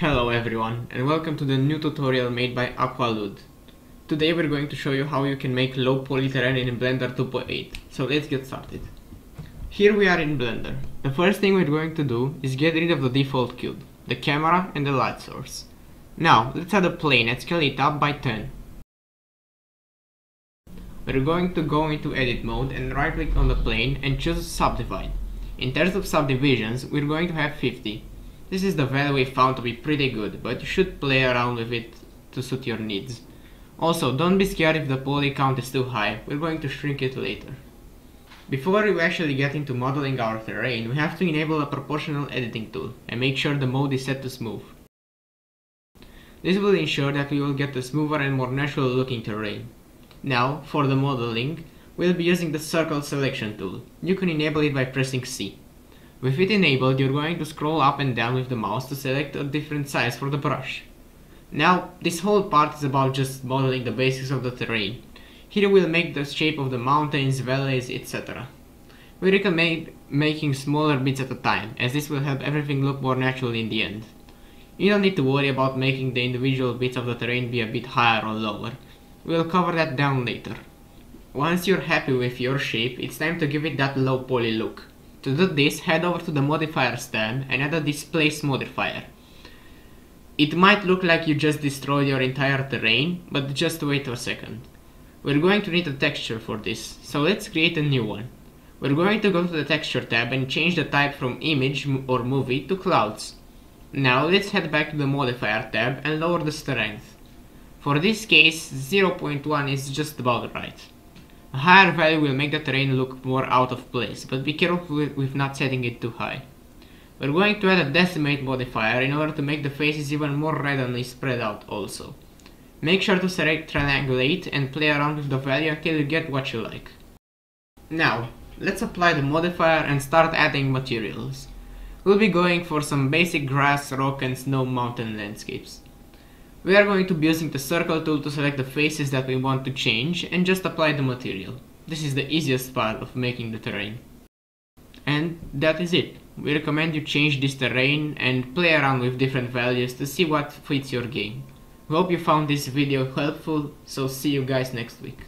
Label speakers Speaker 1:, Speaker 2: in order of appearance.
Speaker 1: Hello everyone and welcome to the new tutorial made by Aqualood. Today we're going to show you how you can make low poly terrain in Blender 2.8. So let's get started. Here we are in Blender. The first thing we're going to do is get rid of the default cube, the camera and the light source. Now let's add a plane and scale it up by 10. We're going to go into edit mode and right click on the plane and choose subdivide. In terms of subdivisions, we're going to have 50. This is the value we found to be pretty good, but you should play around with it to suit your needs. Also, don't be scared if the poly count is too high, we're going to shrink it later. Before we actually get into modeling our terrain, we have to enable a proportional editing tool and make sure the mode is set to smooth. This will ensure that we will get a smoother and more natural looking terrain. Now, for the modeling, we'll be using the circle selection tool. You can enable it by pressing C. With it enabled, you're going to scroll up and down with the mouse to select a different size for the brush. Now, this whole part is about just modeling the basics of the terrain. Here we'll make the shape of the mountains, valleys, etc. We recommend making smaller bits at a time, as this will help everything look more natural in the end. You don't need to worry about making the individual bits of the terrain be a bit higher or lower. We'll cover that down later. Once you're happy with your shape, it's time to give it that low poly look. To do this, head over to the modifiers tab and add a displace modifier. It might look like you just destroyed your entire terrain, but just wait a second. We're going to need a texture for this, so let's create a new one. We're going to go to the texture tab and change the type from image or movie to clouds. Now let's head back to the modifier tab and lower the strength. For this case, 0.1 is just about right. A higher value will make the terrain look more out of place, but be careful with not setting it too high. We're going to add a decimate modifier in order to make the faces even more randomly spread out also. Make sure to select triangulate and play around with the value until you get what you like. Now, let's apply the modifier and start adding materials. We'll be going for some basic grass, rock and snow mountain landscapes. We are going to be using the circle tool to select the faces that we want to change and just apply the material. This is the easiest part of making the terrain. And that is it. We recommend you change this terrain and play around with different values to see what fits your game. We hope you found this video helpful, so see you guys next week.